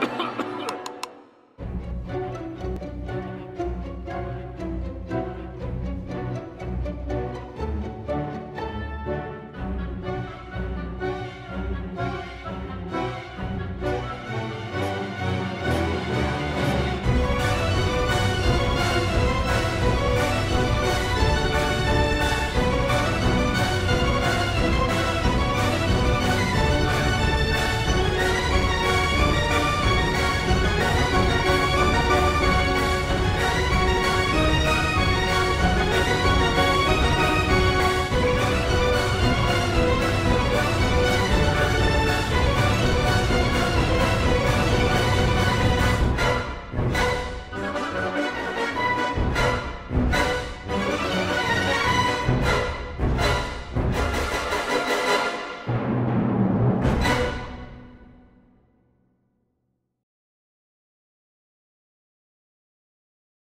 Ha ha ha!